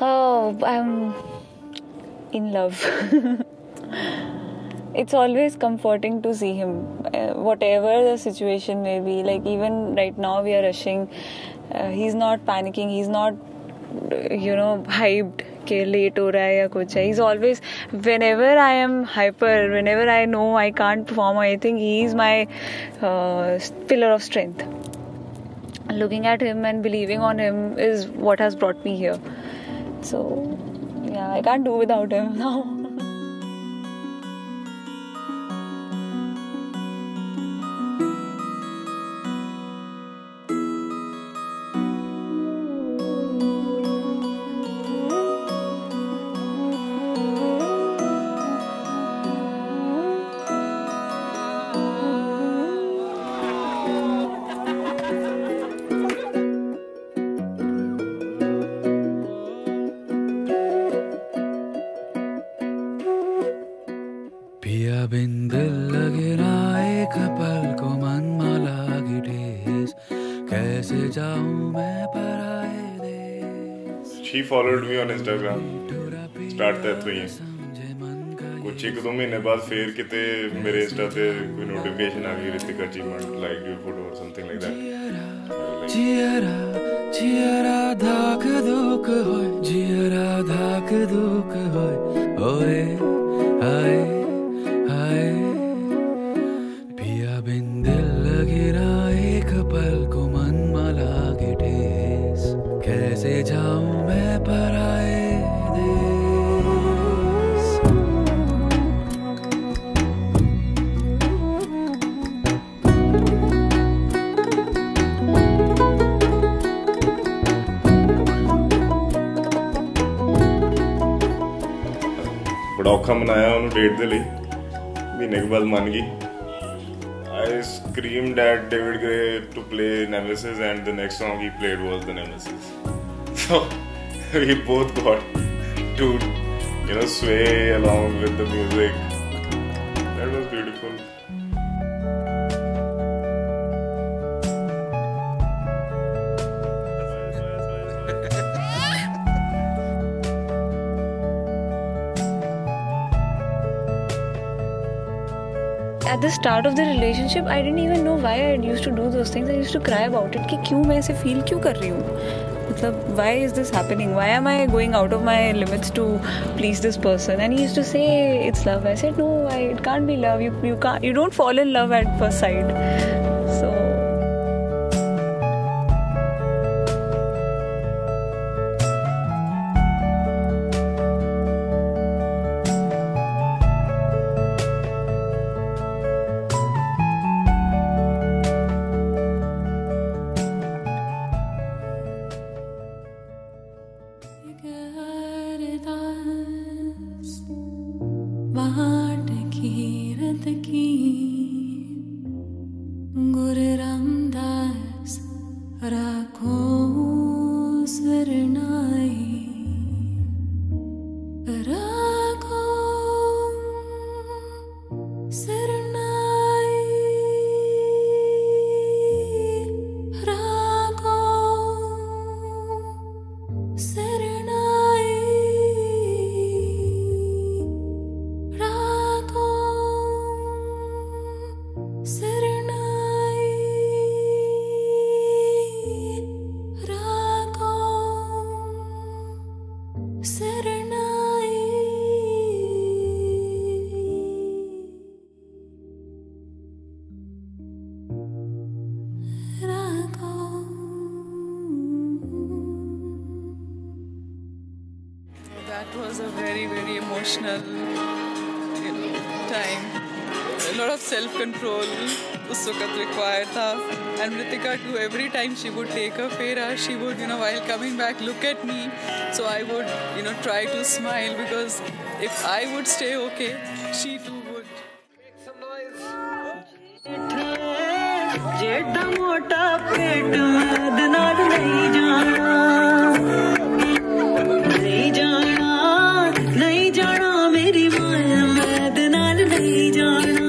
Oh, I'm in love. it's always comforting to see him, uh, whatever the situation may be. Like, even right now, we are rushing. Uh, he's not panicking, he's not, uh, you know, hyped. कि late हो रहा है या कुछ है is always whenever I am hyper whenever I know I can't perform I think he is my pillar of strength looking at him and believing on him is what has brought me here. so, yeah, I can't do without him now. कैसे जाऊं मैं पराए देश She followed me on Instagram. Start that ਤੋਂ ਹੀ ਹੈ। समझे मन का ਕੁਝ ਇੱਕ ਦੋ ਮਹੀਨੇ ਬਾਅਦ ਫੇਰ ਕਿਤੇ ਮੇਰੇ ਇੰਸਟਾ ਤੇ ਕੋਈ ਨੋਟੀਫਿਕੇਸ਼ਨ ਆ ਗਈ Ritik achievement like your photo or something like that जियरा जियरा धाक दुख होय जियरा धाक दुख होय ओए हाय ਬੜਾ ਔਖਾ ਮਨਾਇਆ ਉਹਨੂੰ ਡੇਟ ਦੇ ਲਈ ਮਹੀਨੇ ਕੇ ਬਾਅਦ ਮੰਨ ਗਈ I screamed at David Gray to play Nemesis, and the next song he played was the Nemesis. So we both got to, you know, sway along with the music. At the start of the relationship I didn't even know why I used to do those things I used to cry about it कि क्यों मैं इसे feel क्यों कर रही हूँ? मतलब why is this happening why am I going out of my limits to please this person and used to say it's love I said no I it can't be love you you don't fall in love at first sight but Kirat की। गुरु रामदास राखो Sarnaik emotional you know, time. A lot of self-control उस वक्त required था. And Ritika too, every time she would take a fera, she would, you know, while coming back, look at me. So I would, you know, try to smile because if I would stay okay, she too would. जेडा मोटा पेट मैद नाल नहीं जाना நாள்